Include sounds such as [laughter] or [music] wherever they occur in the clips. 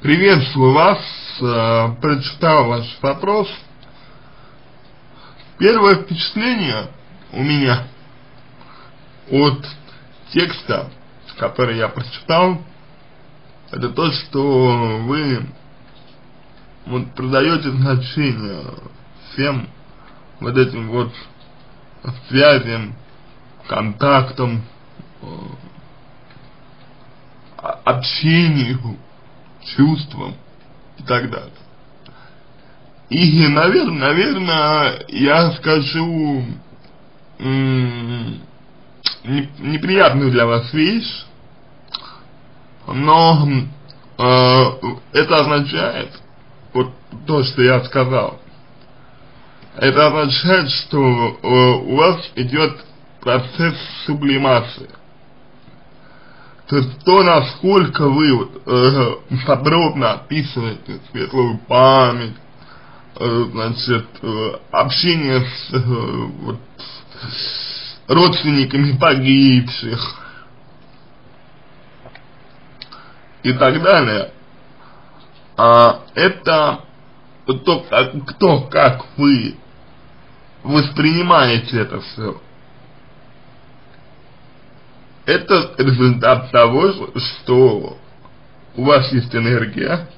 Приветствую вас, э, прочитал ваш вопрос. Первое впечатление у меня от текста, который я прочитал, это то, что вы вот продаете значение всем вот этим вот связям, контактам, э, общению, чувствам и так далее. И, наверное, наверное, я скажу неприятную для вас вещь, но э, это означает, вот то, что я сказал, это означает, что э, у вас идет процесс сублимации. То то, насколько вы вот, э, подробно описываете светлую память, э, значит, э, общение с э, вот, родственниками погибших и так далее, а, это то, как, то, как вы воспринимаете это все. Это результат того, что у вас есть энергия,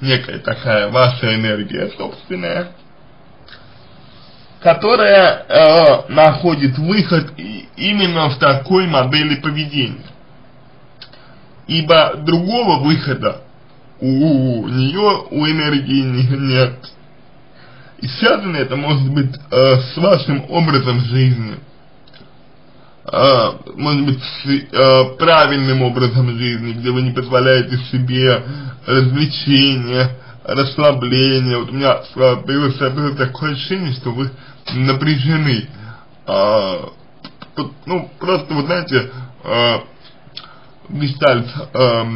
некая такая ваша энергия собственная, которая э, находит выход именно в такой модели поведения. Ибо другого выхода у нее, у энергии нет. И связано это может быть э, с вашим образом жизни, может быть э, правильным образом жизни, где вы не позволяете себе развлечения, расслабления. Вот у меня появилось такое ощущение, что вы напряжены. А, ну, просто, вы знаете, а, гештальт, а,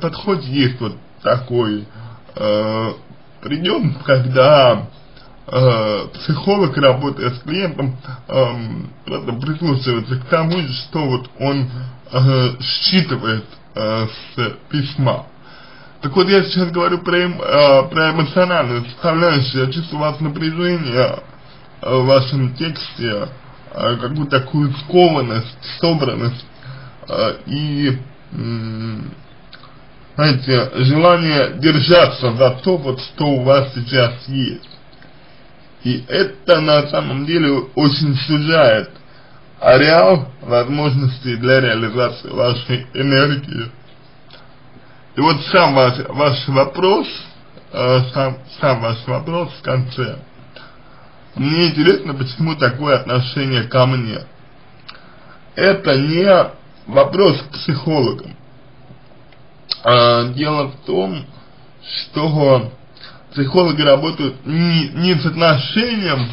подходе есть вот такой а, прием, когда психолог, работая с клиентом, э, просто прислушивается к тому, что вот он э, считывает э, с письма. Так вот, я сейчас говорю про, эм, э, про эмоциональную составляющую, я чувствую у вас напряжение э, в вашем тексте, э, какую-то такую скованность, собранность э, и э, знаете, желание держаться за то, вот что у вас сейчас есть. И это на самом деле очень сужает ареал возможностей для реализации вашей энергии. И вот сам ваш, ваш вопрос, э, сам, сам ваш вопрос в конце. Мне интересно, почему такое отношение ко мне. Это не вопрос к психологам. А, дело в том, что психологи работают не, не с отношением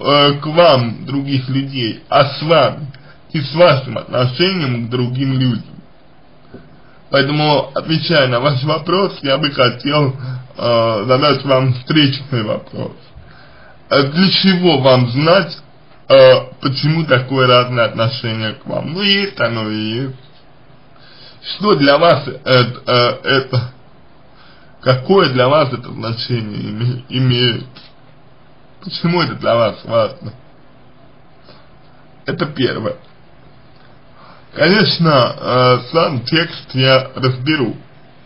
э, к вам, других людей, а с вами и с вашим отношением к другим людям. Поэтому, отвечая на ваш вопрос, я бы хотел э, задать вам встречный вопрос. А для чего вам знать, э, почему такое разное отношение к вам? Ну, есть оно и есть. Что для вас это, э, это какое для вас это значение имеет? Почему это для вас важно? Это первое. Конечно, э, сам текст я разберу,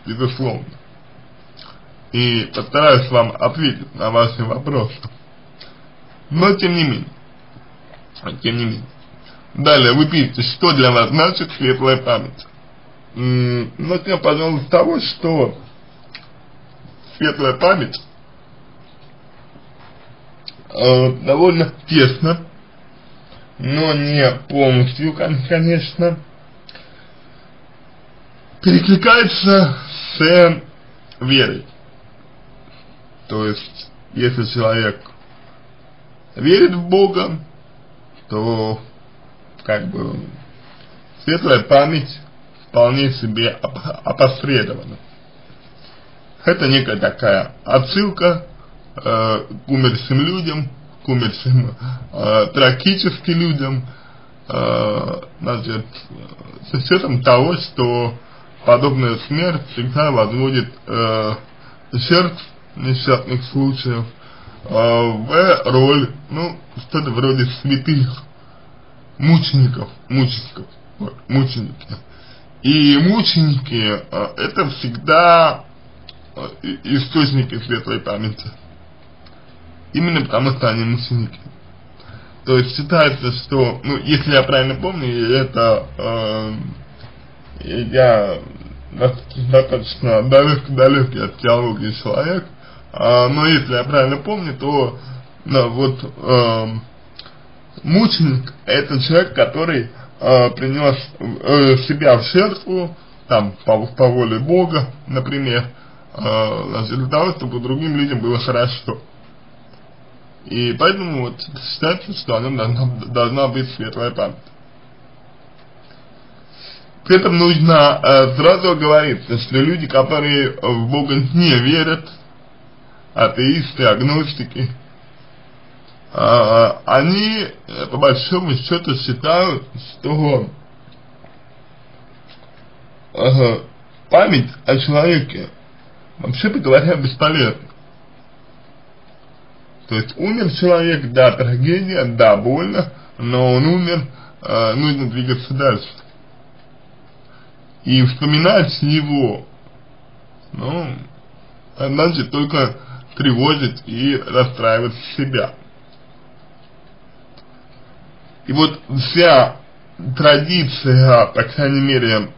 безусловно. И постараюсь вам ответить на ваши вопросы. Но тем не менее. Тем не менее. Далее вы пишете, что для вас значит светлая память начнем, пожалуй, с того, что светлая память э, довольно тесно, но не полностью, конечно, перекликается с верой. То есть, если человек верит в Бога, то как бы светлая память вполне себе опосредованно. Это некая такая отсылка э, к умершим людям, к умершим э, трагически людям, э, значит, с учетом того, что подобная смерть всегда возводит э, жертв несчастных случаев э, в роль, ну, что-то вроде святых, мучеников, мучеников, вот, мученики. И мученики э, это всегда источники светлой памяти. Именно потому что они мученики. То есть считается, что, ну, если я правильно помню, это э, я достаточно далек, далекий от теологии человек, э, но если я правильно помню, то да, вот э, мученик это человек, который э, принес э, себя в жертву, там, по, по воле Бога, например, э, для того, чтобы другим людям было хорошо. И поэтому вот считается, что она должна, должна быть светлая память. При этом нужно э, сразу оговориться, что люди, которые в Бога не верят, атеисты, агностики, э, они по большому счету считают, что э, память о человеке вообще-то говоря бесполезна. То есть умер человек, да, трагедия, да, больно, но он умер, э, нужно двигаться дальше. И вспоминать его, ну, значит только тревожить и расстраивать себя. И вот вся традиция, по крайней мере,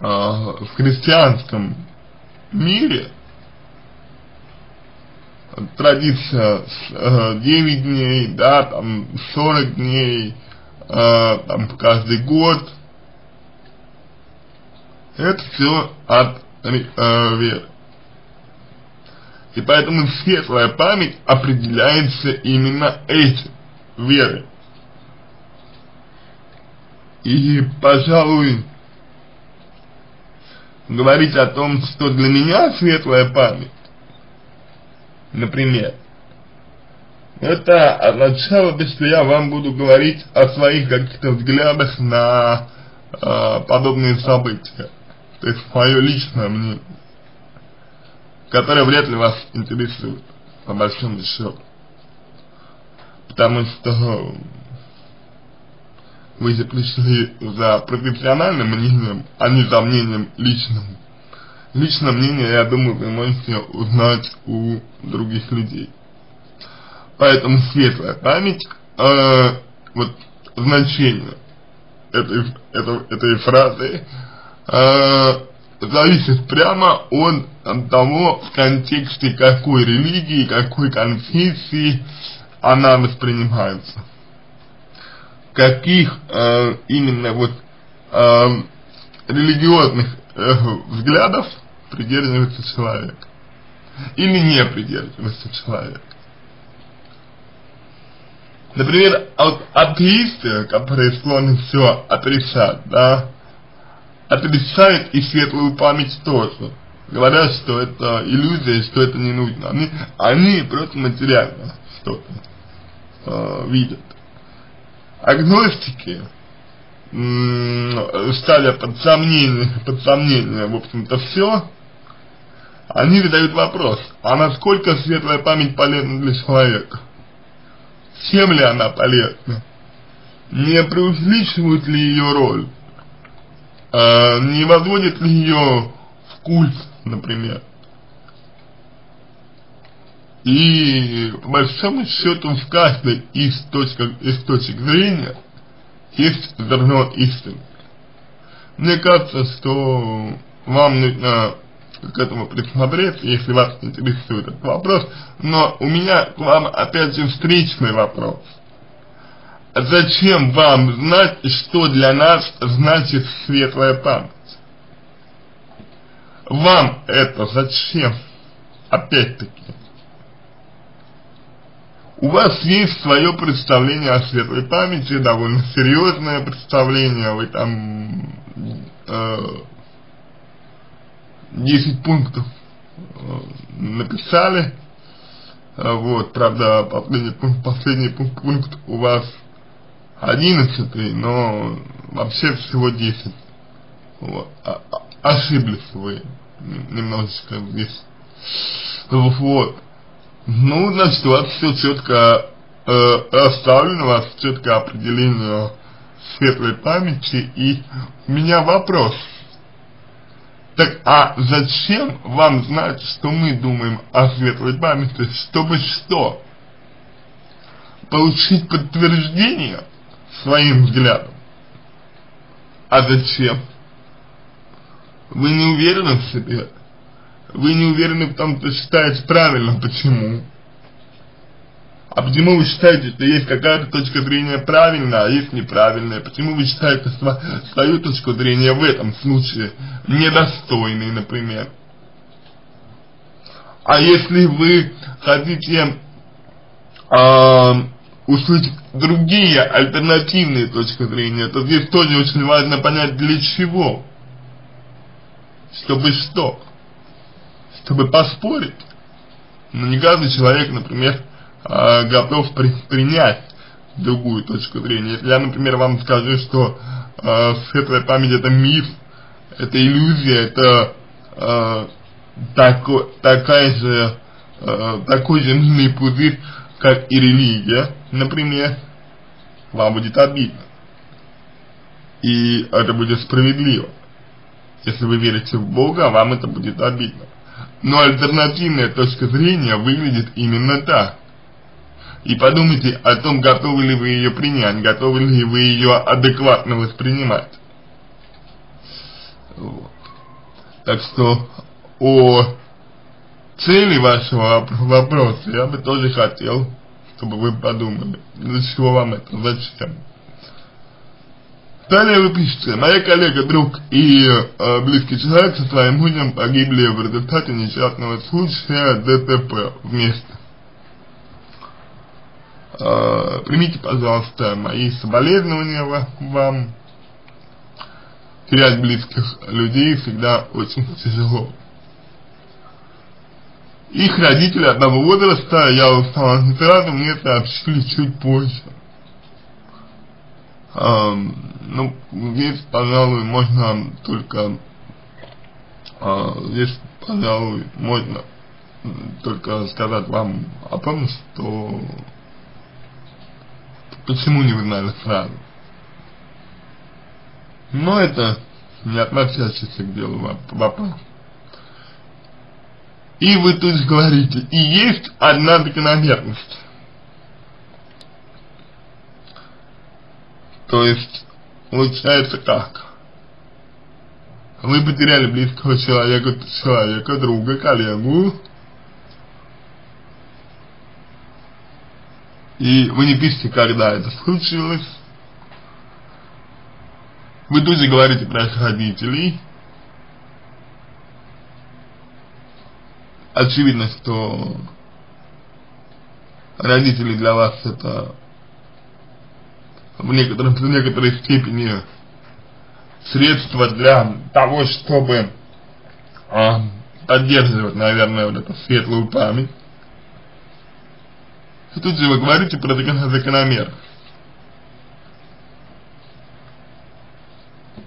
э, в христианском мире, традиция э, 9 дней, да, там 40 дней, э, там каждый год. Это все от э, веры. И поэтому светлая память определяется именно этим, верой. И, пожалуй, говорить о том, что для меня светлая память, например. Это означало бы, что я вам буду говорить о своих каких-то взглядах на э, подобные события. То есть мое личное мнение, которое вряд ли вас интересует, по большому счету. Потому что вы же пришли за профессиональным мнением, а не за мнением личным личное мнение, я думаю, вы можете узнать у других людей. Поэтому светлая память, э, вот значение этой, этой, этой фразы э, зависит прямо от, от того, в контексте какой религии, какой конфессии она воспринимается. Каких э, именно вот э, религиозных э, взглядов придерживается человек. Или не придерживается человек. Например, вот атеисты, которые склонны все отрицать, да, отрицают и светлую память тоже. Говорят, что это иллюзия, что это не нужно. Они, они просто материально что-то э, видят. Агностики, ставя под сомнение, под сомнение, в общем-то, все, они задают вопрос, а насколько светлая память полезна для человека? Чем ли она полезна? Не преувеличивают ли ее роль? А, не возводит ли ее в культ, например? И по большому счету в каждой из точек, из точек зрения есть зерно истины. Мне кажется, что вам нужно к этому присмотреться, если вас интересует этот вопрос, но у меня к вам опять же встречный вопрос. Зачем вам знать, что для нас значит светлая память? Вам это зачем? Опять-таки у вас есть свое представление о светлой памяти, довольно серьезное представление, вы там э, 10 пунктов э, написали, э, вот, правда, последний пункт, последний пункт, пункт у вас 11, но вообще всего 10 Вот. А, а, ошиблись вы немножечко здесь. Вот. Ну, значит, у вас все четко э, расставлено, у вас четкое определение светлой памяти. И у меня вопрос. Так, а зачем вам знать, что мы думаем о светлой памяти, чтобы что? Получить подтверждение своим взглядом. А зачем? Вы не уверены в себе? Вы не уверены в том, что считаете правильно. Почему? А почему вы считаете, что есть какая-то точка зрения правильная, а есть неправильная? Почему вы считаете свою точку зрения в этом случае недостойной, например? А если вы хотите э, услышать другие альтернативные точки зрения, то здесь тоже очень важно понять для чего. Чтобы что? Чтобы поспорить. Но не каждый человек, например, э, готов при, принять другую точку зрения. Если я, например, вам скажу, что э, светлая память это миф, это иллюзия, это э, тако, такая же, э, такой же мыльный пузырь, как и религия, например, вам будет обидно. И это будет справедливо. Если вы верите в Бога, вам это будет обидно. Но альтернативная точка зрения выглядит именно так. И подумайте о том, готовы ли вы ее принять, готовы ли вы ее адекватно воспринимать. Вот. Так что о цели вашего вопроса я бы тоже хотел, чтобы вы подумали, для чего вам это, зачем. Далее вы пишете, моя коллега, друг и э, близкий человек со своим мужем погибли в результате несчастного случая ДТП вместе. Э, примите, пожалуйста, мои соболезнования вам. Терять близких людей всегда очень тяжело. Их родители одного возраста, я устал сразу, мне сообщили чуть позже. Ну, здесь, пожалуй, можно только, здесь, пожалуй, можно только сказать вам о том, что почему не узнали сразу. Но это не относящийся к делу вопрос. И вы тут говорите, и есть одна закономерность. То есть, получается как? Вы потеряли близкого человека, человека, друга, коллегу, и вы не пишете, когда это случилось. Вы тут же говорите про родителей, очевидно, что родители для вас это в, некотором, в некоторой степени средство для того, чтобы а, поддерживать, наверное, вот эту светлую память. И тут же вы говорите про закономерность.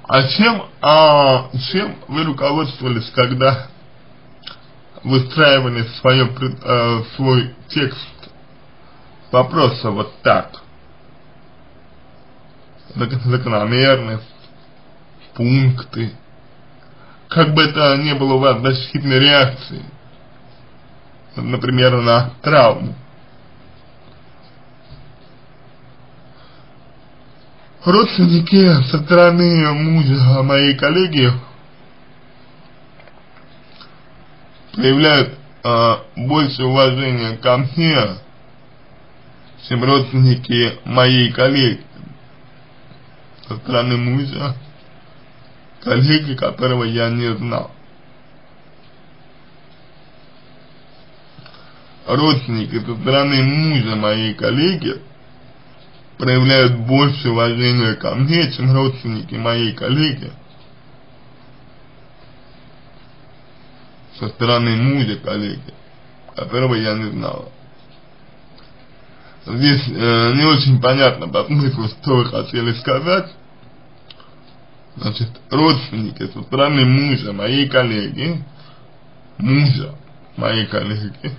А чем, а, чем вы руководствовались, когда выстраивали свое, э, свой текст вопроса вот так. Закономерность, пункты. Как бы это ни было у вас защитной реакции, например, на травму. Родственники со стороны мужа моей коллеги проявляют а, больше уважения ко мне, чем родственники моей коллеги со стороны мужа, коллеги, которого я не знал. Родственники со стороны мужа моей коллеги проявляют больше уважения ко мне, чем родственники моей коллеги, со стороны мужа коллеги, которого я не знала. Здесь э, не очень понятно по смыслу, что вы хотели сказать, значит, родственники со стороны мужа моей коллеги, мужа моей коллеги,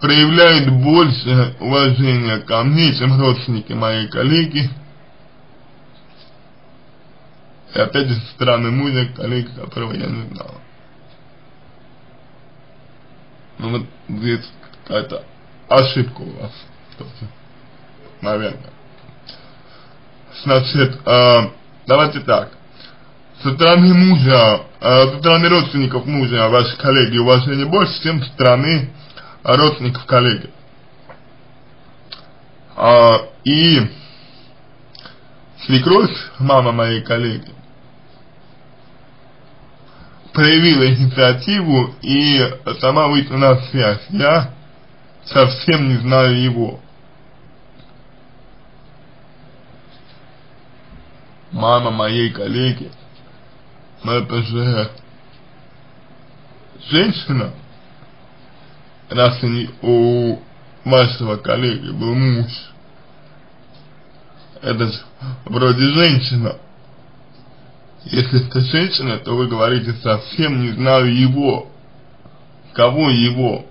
проявляют больше уважения ко мне, чем родственники моей коллеги, и опять же со стороны мужа коллеги, которого я не знал. Ну вот здесь какая-то ошибка у вас, наверное. Значит, э, давайте так. Со стороны мужа, э, со стороны родственников мужа ваши коллеги уважение больше, чем со стороны родственников коллеги. Э, и свекровь, мама моей коллеги, проявила инициативу и сама вышла на связь. Я совсем не знаю его. Мама моей коллеги, это же женщина, раз не у вашего коллеги был муж. Это же вроде женщина. Если это женщина, то вы говорите совсем не знаю его. Кого его?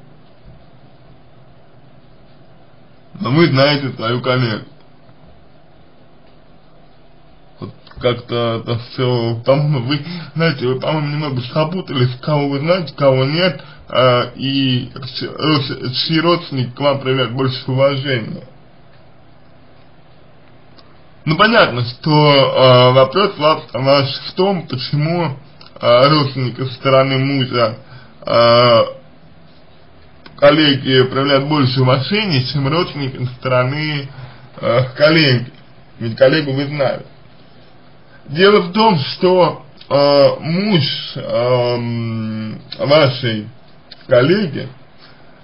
Но вы знаете свою коллегу. Вот как-то это все, там вы, знаете, вы, по-моему, немного запутались, кого вы знаете, кого нет, а, и чьи родственники к вам проявляют больше уважения. Ну понятно, что э, вопрос ваш в том, почему э, родственники со стороны мужа э, коллеги проявляют больше уважения, чем родственники со стороны э, коллеги. Ведь коллегу вы знаете. Дело в том, что э, муж э, вашей коллеги,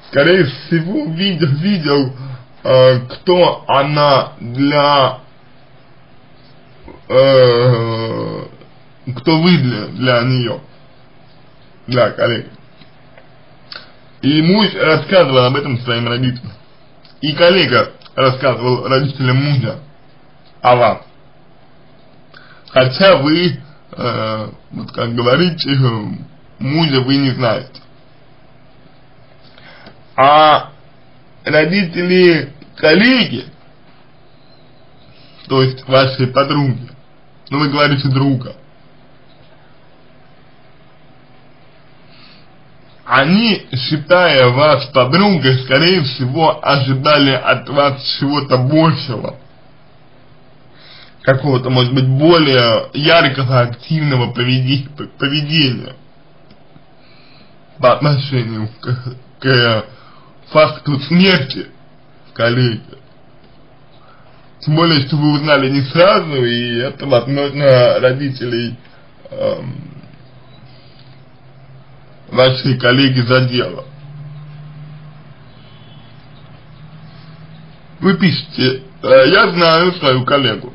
скорее всего, видел, видел э, кто она для э, кто вы для, для нее, для коллеги. И муж рассказывал об этом своим родителям. И коллега рассказывал родителям мужа о вас. Хотя вы, э, вот как говорите, мужа вы не знаете. А родители коллеги, то есть вашей подруги, ну вы говорите друга. Они, считая вас подругой, скорее всего, ожидали от вас чего-то большего. Какого-то, может быть, более яркого, активного поведения по отношению к, к факту смерти коллеги. Тем более, что вы узнали не сразу, и это, возможно, родителей эм, вашей коллеги задело. Вы пишете, э, я знаю свою коллегу.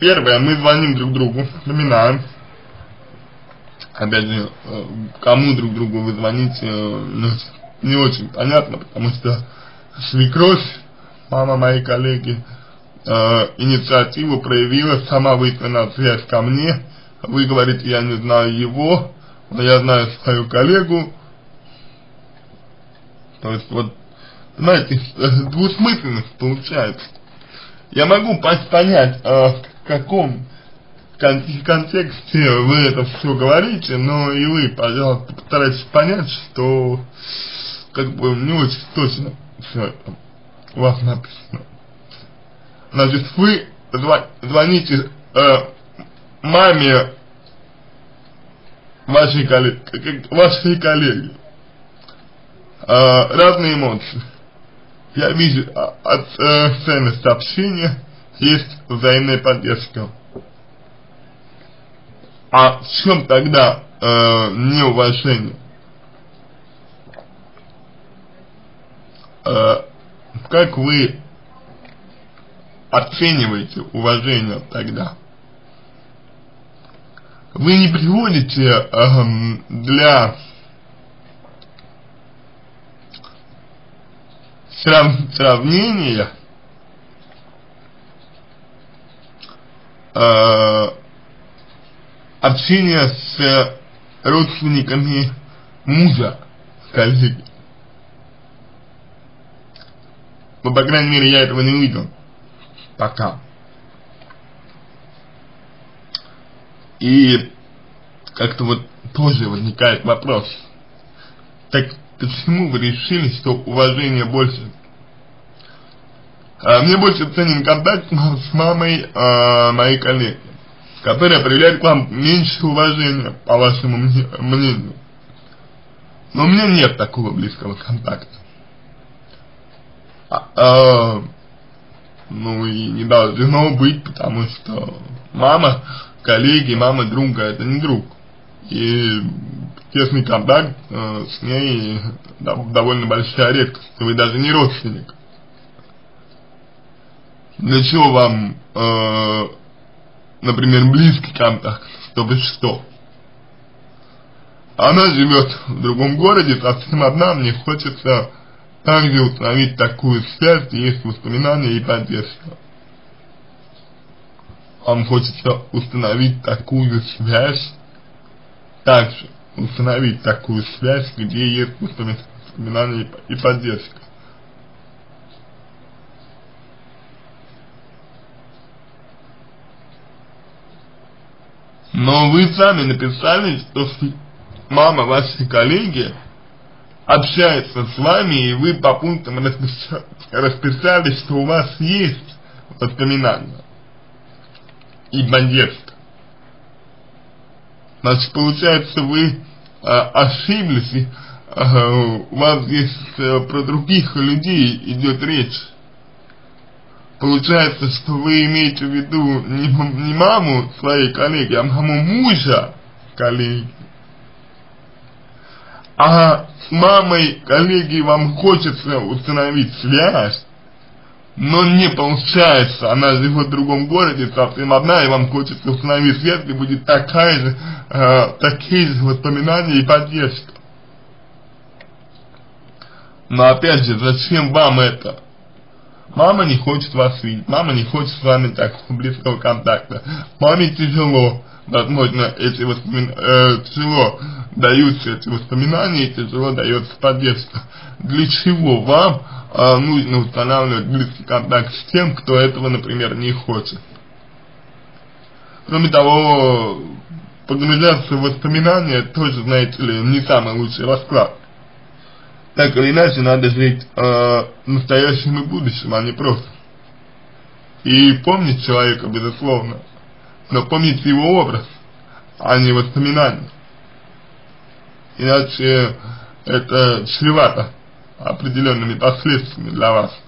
Первое, мы звоним друг другу, вспоминаем. Опять же, э, кому друг другу вы звоните, э, ну, не очень понятно, потому что свекровь мама моей коллеги, э, инициативу проявила, сама вышла на связь ко мне, вы говорите, я не знаю его, но я знаю свою коллегу, то есть вот, знаете, [laughs] двусмысленность получается. Я могу понять, каком контексте вы это все говорите, но и вы, пожалуйста, постарайтесь понять, что как бы не очень точно все это у вас написано. Значит, вы звоните э, маме вашей коллеги, вашей коллеги. Э, разные эмоции. Я вижу а, от э, сцены сообщения есть взаимная поддержка. А в чем тогда э, неуважение? Э, как вы оцениваете уважение тогда? Вы не приводите эм, для срав сравнения э, общение с родственниками мужа коллеги. Ну, по крайней мере, я этого не видел. Пока. И как-то вот тоже возникает вопрос. Так почему вы решили, что уважение больше? А, мне больше ценен контакт [laughs] с мамой а, моей коллеги, которая проявляет к вам меньше уважения, по вашему мнению. Но у меня нет такого близкого контакта. А, а, ну и не должно быть, потому что мама коллеги, мама друга, это не друг. И тесный контакт э, с ней да, довольно большая редкость. Вы даже не родственник. Для чего вам, э, например, близкий контакт, чтобы что? Она живет в другом городе, совсем одна, мне хочется также установить такую связь, есть воспоминания и поддержка. Вам хочется установить такую связь, также установить такую связь, где есть воспоминания и поддержка. Но вы сами написали, что мама вашей коллеги общается с вами, и вы по пунктам расписали, что у вас есть воспоминания и поддержка. Значит, получается, вы а, ошиблись, а, у вас здесь а, про других людей идет речь. Получается, что вы имеете в виду не, не маму своей коллеги, а маму мужа коллеги. А с мамой коллеги вам хочется установить связь, но не получается, она живет в другом городе, совсем одна, и вам хочется установить связь, и будет такая же, э, такие же воспоминания и поддержка. Но опять же, зачем вам это? Мама не хочет вас видеть, мама не хочет с вами так близкого контакта. Маме тяжело, возможно, эти воспоминания, э, тяжело даются эти воспоминания, и тяжело дается поддержка. Для чего вам э, нужно устанавливать близкий контакт с тем, кто этого, например, не хочет? Кроме того, погружаться воспоминания тоже, знаете ли, не самый лучший расклад. Так или иначе, надо жить э, настоящим и будущим, а не просто. И помнить человека, безусловно, но помнить его образ, а не воспоминания. Иначе это чревато определенными последствиями для вас.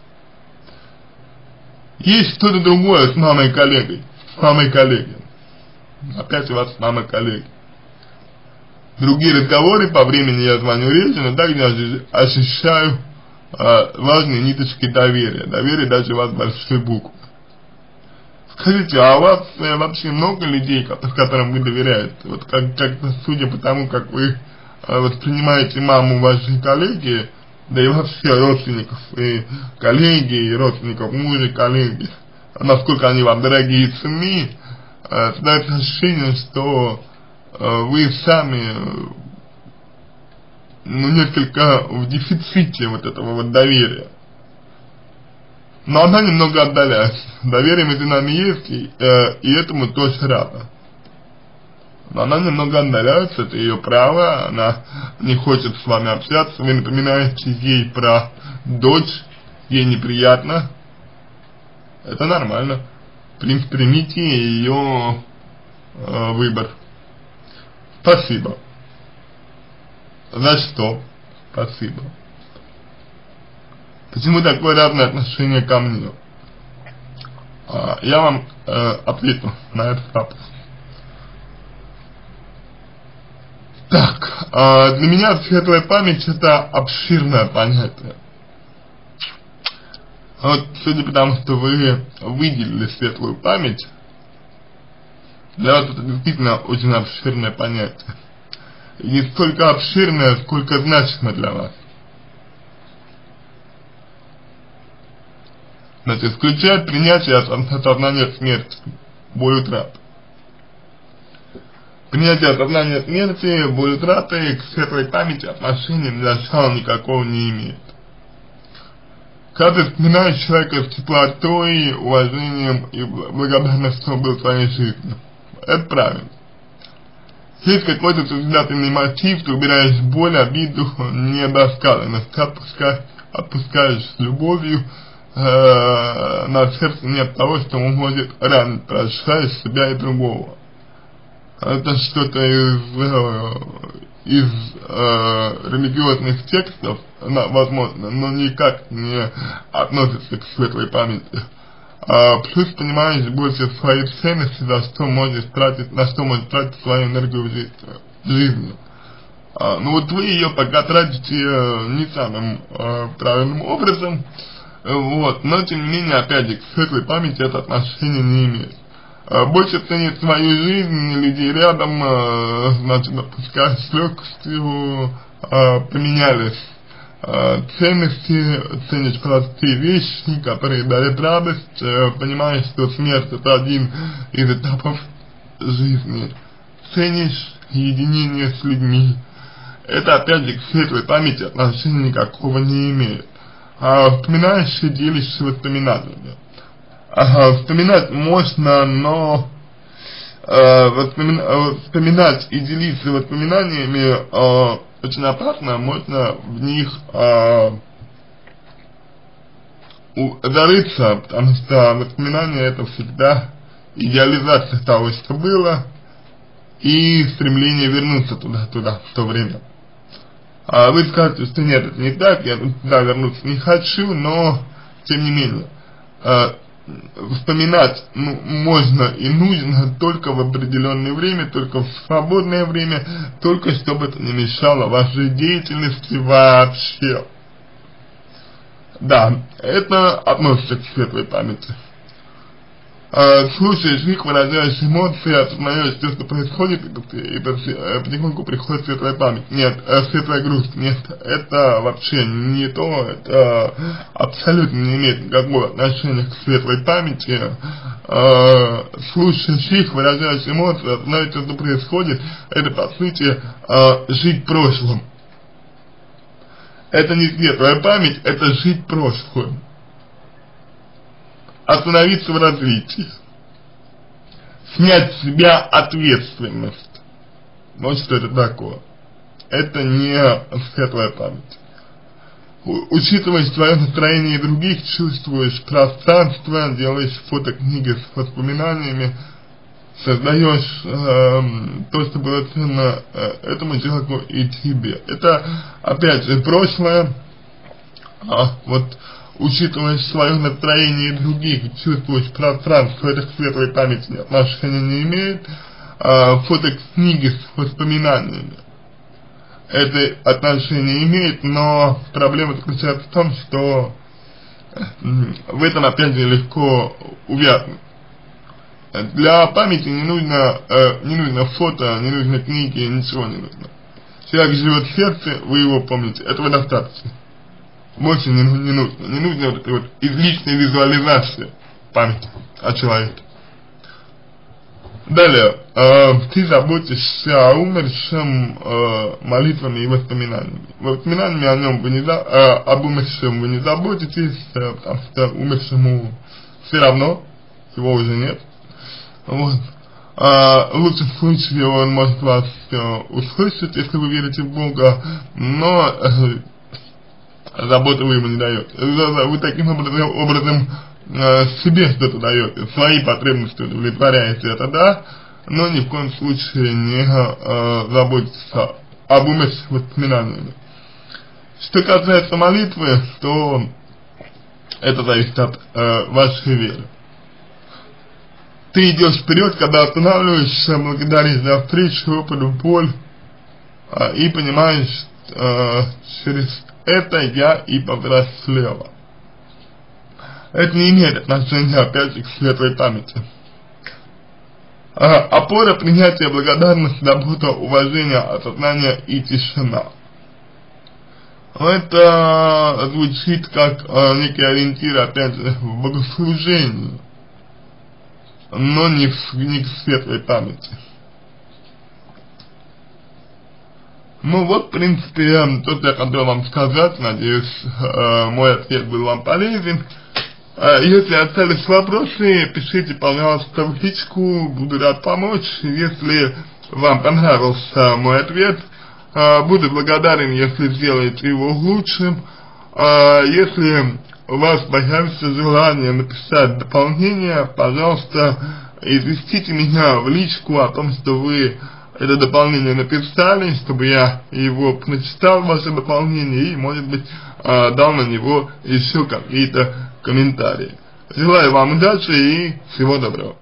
Есть что-то другое с мамой коллегой, с мамой коллеги. Опять у вас с мамой коллеги. Другие разговоры, по времени я звоню реже, но также ощущаю э, важные ниточки доверия. Доверие даже вас большой буквы. Скажите, а у вас э, вообще много людей, которым вы доверяете? Вот как, как судя по тому, как вы э, воспринимаете маму вашей коллеги, да и вообще родственников, и коллеги, и родственников мужа, коллеги, насколько они вам дорогие и ценны, э, создается ощущение, что вы сами э, ну, несколько в дефиците вот этого вот доверия. Но она немного отдаляется. [laughs] Доверие между нами есть, и, э, и этому тоже рада. Но она немного отдаляется, это ее право, она не хочет с вами общаться, вы напоминаете ей про дочь, ей неприятно. Это нормально. Примите ее э, выбор. Спасибо. За что? Спасибо. Почему такое равное отношение ко мне? А, я вам э, ответил на этот вопрос. Так, э, для меня светлая память это обширное понятие. Вот, судя по тому, что вы выделили светлую память, для вас это действительно очень обширное понятие. И не столько обширное, сколько значимо для вас. Значит, включает принятие осознания смерти, боль утрат. принятие осознания смерти, боль утраты к светлой памяти отношения начала никакого не имеет. Когда ты вспоминаешь человека с теплотой, уважением и благодарностью, что был в твоей жизни. Это правильно. Есть какой-то созидательный мотив, ты убираешь боль, обиду, недосказанность, ты отпускаешь, отпускаешь с любовью, э, на сердце нет того, что он может ранить, прощаешь себя и другого. Это что-то из, э, из э, религиозных текстов, возможно, но никак не относится к светлой памяти. А, плюс понимаешь больше свои ценности, за что можешь тратить, на что можешь тратить свою энергию в жизни. А, ну вот вы ее пока тратите э, не самым э, правильным образом, вот, но тем не менее, опять же, к светлой памяти это отношение не имеет. А, больше ценит свою жизнь, людей рядом, э, значит, пускай с легкостью поменялись ценности, ценишь простые вещи, которые дарят радость, э, понимаешь, что смерть это один из этапов жизни. Ценишь единение с людьми. Это опять же к светлой памяти отношения никакого не имеет. А вспоминаешь и делишься воспоминаниями. Ага, вспоминать можно, но э, воспомина вспоминать и делиться воспоминаниями э, очень опасно, можно в них э, зарыться, потому что воспоминания это всегда идеализация того, что было, и стремление вернуться туда-туда в то время. А вы скажете, что нет, это не так, я туда вернуться не хочу, но тем не менее, э, вспоминать ну, можно и нужно только в определенное время, только в свободное время, только чтобы это не мешало вашей деятельности вообще. Да, это относится к светлой памяти э, слушаешь их, выражаешь эмоции, осознаешь все, что происходит, и, э, потихоньку приходит светлая память. Нет, э, светлая грусть, нет, это вообще не то, это абсолютно не имеет никакого отношения к светлой памяти. Э, слушаешь их, выражаешь эмоции, осознаешь, все, что происходит, это по сути э, жить прошлым. Это не светлая память, это жить прошлым остановиться в развитии, снять с себя ответственность. Вот что это такое. Это не светлая память. Учитывая свое настроение других, чувствуешь пространство, делаешь фотокниги с воспоминаниями, создаешь э, то, что было ценно э, этому человеку и тебе. Это, опять же, прошлое, а, вот учитывая свое настроение других, чувствуешь пространство, это светлой памяти отношения не имеет, а, фотокниги с воспоминаниями. Это отношение имеет, но проблема заключается в том, что в этом опять же легко увязнуть. Для памяти не нужно, э, не нужно фото, не нужно книги, ничего не нужно. Человек живет в сердце, вы его помните, этого достаточно больше не, не нужно. Не нужно вот этой вот излишней визуализации памяти о человеке. Далее, э, ты заботишься о умершем э, молитвами и воспоминаниями. Воспоминаниями о нем вы не за, э, об умершем вы не заботитесь, э, потому что умершему все равно, его уже нет. Вот. А, в лучшем случае он может вас э, услышать, если вы верите в Бога, но э, заботы вы ему не даете. Вы таким образом, э, себе что-то даете, свои потребности удовлетворяете, это да, но ни в коем случае не э, заботитесь об уме с воспоминаниями. Что касается молитвы, то это зависит от э, вашей веры. Ты идешь вперед, когда останавливаешься, благодаришь за встречу, опыту, боль, э, и понимаешь э, через это я и повзрослела. Это не имеет отношения опять же к светлой памяти. А, опора, принятия, благодарность, забота, уважение, осознание и тишина. Это звучит как э, некий ориентир, опять же, в богослужении, но не, в, не к светлой памяти. Ну вот, в принципе, то, что я хотел вам сказать, надеюсь, э, мой ответ был вам полезен. Э, если остались вопросы, пишите, пожалуйста, в личку, буду рад помочь. Если вам понравился мой ответ, э, буду благодарен, если сделаете его лучшим. Э, если у вас появится желание написать дополнение, пожалуйста, известите меня в личку о том, что вы это дополнение написали, чтобы я его прочитал, ваше дополнение, и, может быть, э, дал на него еще какие-то комментарии. Желаю вам удачи и всего доброго.